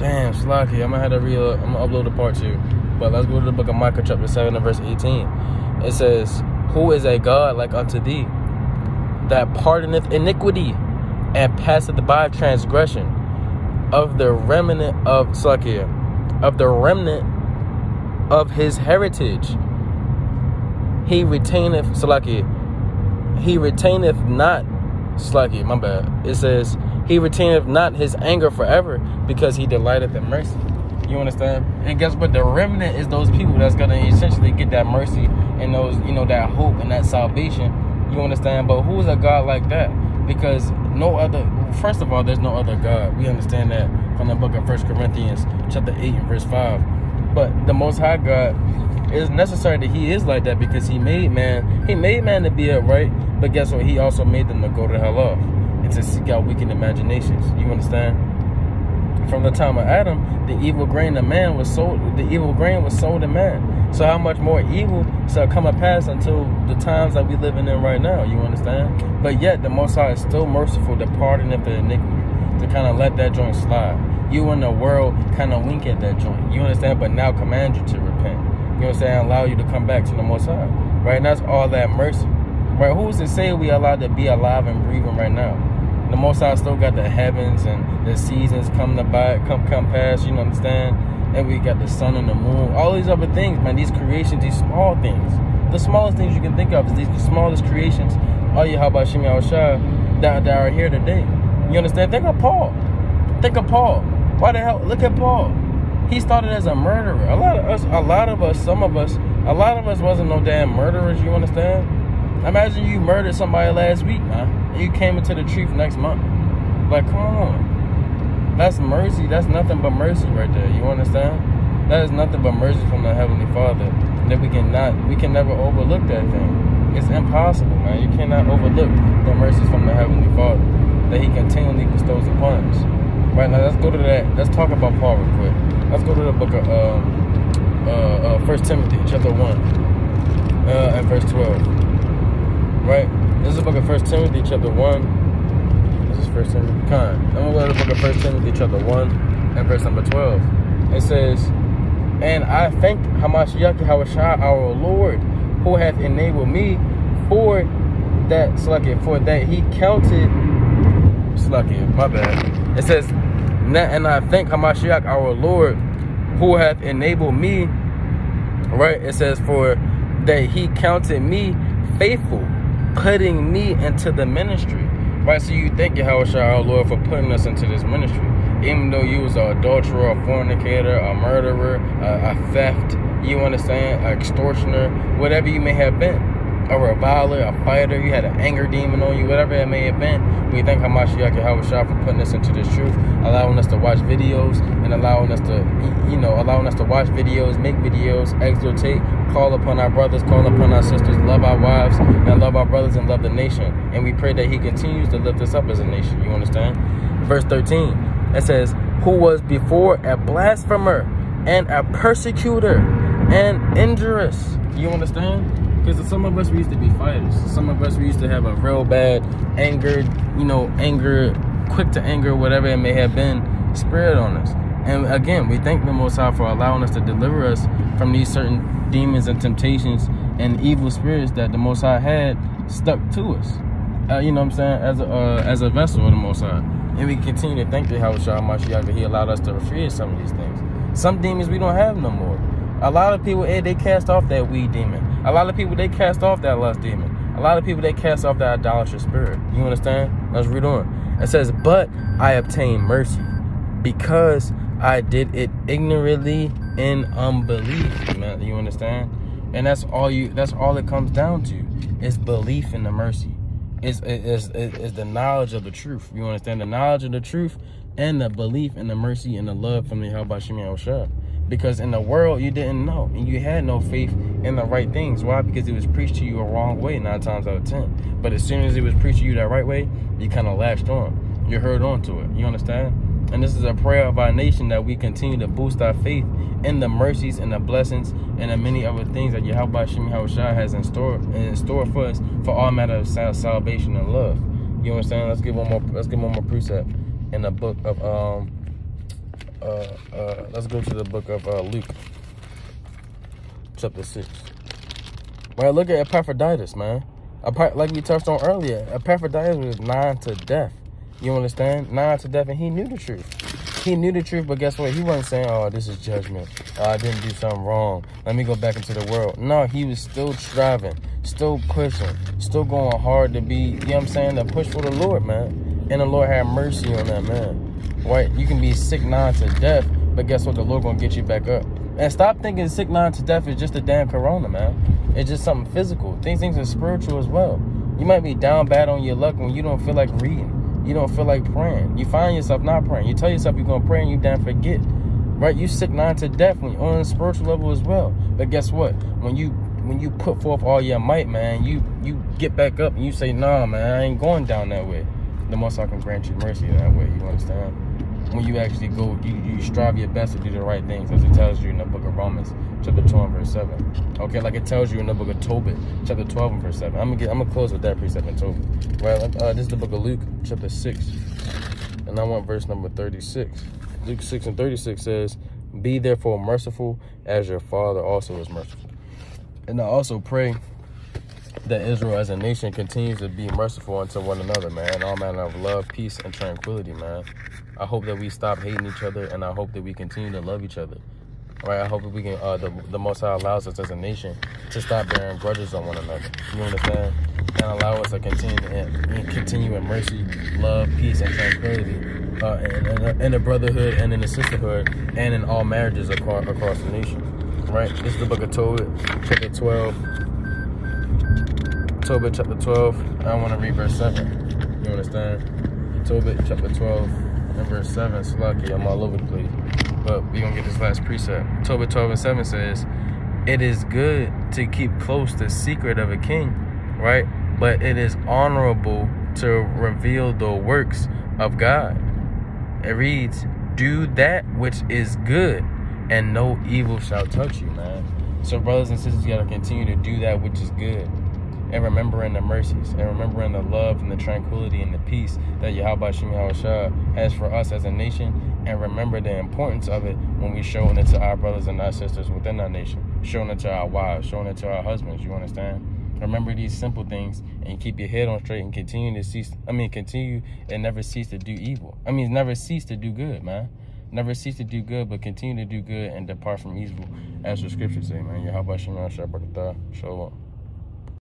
Damn, Slocky. I'm gonna have to re I'm gonna upload the part two. But let's go to the book of Micah, chapter 7, and verse 18. It says, Who is a God like unto thee, that pardoneth iniquity and passeth by transgression of the remnant of Slakia, of the remnant of his heritage. He retaineth Slakia. He retaineth not Slakia, my bad. It says, He retaineth not his anger forever, because he delighteth in mercy. You understand? And guess what? The remnant is those people that's gonna essentially get that mercy and those, you know, that hope and that salvation. You understand? But who is a God like that? Because no other first of all, there's no other God. We understand that from the book of First Corinthians, chapter 8 and verse 5. But the most high God is necessary that he is like that because he made man, he made man to be upright, but guess what? He also made them to go to hell off and to seek out wicked imaginations. You understand? From the time of Adam, the evil grain of man was sold the evil grain was sold in man. So how much more evil shall come to pass until the times that we living in right now, you understand? But yet the most high is still merciful to pardon if the iniquity, to kind of let that joint slide. You in the world kind of wink at that joint. You understand? But now command you to repent. You know what I'm saying? Allow you to come back to the most high. Right? And that's all that mercy. Right? Who's to say we allowed to be alive and breathing right now? The Most High still got the heavens and the seasons come to by, come come past. You know understand? And we got the sun and the moon. All these other things, man. These creations, these small things. The smallest things you can think of is these smallest creations. All about Shimi Shah that, that are here today? You understand? Think of Paul. Think of Paul. Why the hell? Look at Paul. He started as a murderer. A lot of us, a lot of us, some of us, a lot of us wasn't no damn murderers. You understand? Imagine you murdered somebody last week, man and you came into the truth next month. Like, come on. That's mercy. That's nothing but mercy right there. You understand? That is nothing but mercy from the Heavenly Father. That we cannot, we can never overlook that thing. It's impossible, man. You cannot overlook the mercies from the Heavenly Father that He continually bestows upon us. Right now, let's go to that. Let's talk about Paul real quick. Let's go to the book of um, uh, uh, First Timothy, chapter one, uh, and verse twelve. Right this is the book of First Timothy, chapter one. This is First Timothy. Con. I'm gonna go to the book of First Timothy, chapter one, and verse number twelve. It says, "And I thank Hamashiach Hawashah, our Lord, who hath enabled me for that slucket, for that He counted slucket. My bad. It says, and I thank Hamashiach, our Lord, who hath enabled me. Right. It says, for that He counted me faithful." putting me into the ministry. Right? So you thank Yahweh our Lord for putting us into this ministry. Even though you was an adulterer, a fornicator, a murderer, a, a theft, you understand, an extortioner, whatever you may have been a reviler, a fighter, you had an anger demon on you, whatever it may have been. We thank Hamashiach Yahweh Shah for putting us into this truth, allowing us to watch videos and allowing us to, you know, allowing us to watch videos, make videos, exhortate, call upon our brothers, call upon our sisters, love our wives, and love our brothers and love the nation. And we pray that He continues to lift us up as a nation. You understand? Verse 13, it says, Who was before a blasphemer and a persecutor and injurious. You understand? Because some of us we used to be fighters. Some of us we used to have a real bad anger, you know, anger, quick to anger, whatever it may have been, spirit on us. And again, we thank the Most High for allowing us to deliver us from these certain demons and temptations and evil spirits that the Most High had stuck to us. Uh, you know what I'm saying? As a, uh, as a vessel of the Most High. And we continue to thank the Hawashah Mashiach that He allowed us to free some of these things. Some demons we don't have no more. A lot of people, eh, they cast off that weed demon. A lot of people, they cast off that lust demon. A lot of people, they cast off that idolatrous spirit. You understand? Let's read on. It says, But I obtained mercy because I did it ignorantly in unbelief. Man, you understand? And that's all you that's all it comes down to. Is belief in the mercy. Is is is the knowledge of the truth. You understand the knowledge of the truth and the belief in the mercy and the love from the Habashim Shah because in the world you didn't know and you had no faith in the right things. Why? Because it was preached to you a wrong way nine times out of ten. But as soon as it was preached to you that right way you kind of latched on. You heard on to it. You understand? And this is a prayer of our nation that we continue to boost our faith in the mercies and the blessings and the many other things that Yahweh Shemi Hawashah has in store in store for us for all matter of salvation and love. You understand? Let's get one more let's get one more precept in the book of um uh, uh, let's go to the book of uh, Luke, chapter 6. Right, look at Epaphroditus, man. Like we touched on earlier, Epaphroditus was nine to death. You understand? Nine to death, and he knew the truth. He knew the truth, but guess what? He wasn't saying, oh, this is judgment. Oh, I didn't do something wrong. Let me go back into the world. No, he was still striving, still pushing, still going hard to be, you know what I'm saying, to push for the Lord, man. And the Lord had mercy on that man. Right? You can be sick nine to death, but guess what? The Lord gonna get you back up. And stop thinking sick nine to death is just a damn corona, man. It's just something physical. These things are spiritual as well. You might be down bad on your luck when you don't feel like reading. You don't feel like praying. You find yourself not praying. You tell yourself you're gonna pray and you damn forget. Right? You sick nine to death when you're on a spiritual level as well. But guess what? When you when you put forth all your might, man, you you get back up and you say, nah, man, I ain't going down that way. The most I can grant you mercy that way. You understand? when you actually go, you, you strive your best to do the right things, as it tells you in the book of Romans, chapter 12 verse 7. Okay, like it tells you in the book of Tobit, chapter 12 and verse 7. I'm gonna get, I'm gonna close with that precept in Tobit. Right, uh, this is the book of Luke, chapter 6, and I want verse number 36. Luke 6 and 36 says, Be therefore merciful as your Father also is merciful. And I also pray that Israel as a nation continues to be merciful unto one another, man. All manner of love, peace, and tranquility, man. I hope that we stop hating each other, and I hope that we continue to love each other. Right? I hope that we can. Uh, the the Most High allows us as a nation to stop bearing grudges on one another. You understand? And allow us to continue and continue in mercy, love, peace, and tranquility, uh, in, in, in the brotherhood and in the sisterhood, and in all marriages across across the nation. Right? This is the book of Tobit, chapter twelve. Tobit chapter 12. I want to read verse 7. You understand? Tobit chapter 12 and verse 7. Slaki, I'm all over the place. But we going to get this last precept. Tobit 12 and 7 says, It is good to keep close the secret of a king, right? But it is honorable to reveal the works of God. It reads, Do that which is good, and no evil shall touch you, man. So, brothers and sisters, you got to continue to do that which is good and remembering the mercies and remembering the love and the tranquility and the peace that Yahweh Shem has for us as a nation and remember the importance of it when we showing it to our brothers and our sisters within our nation, showing it to our wives, showing it to our husbands, you understand? Remember these simple things and keep your head on straight and continue to cease, I mean, continue and never cease to do evil. I mean, never cease to do good, man. Never cease to do good, but continue to do good and depart from evil, as the scriptures say, man. Yahweh Shem Shabbat Shalom.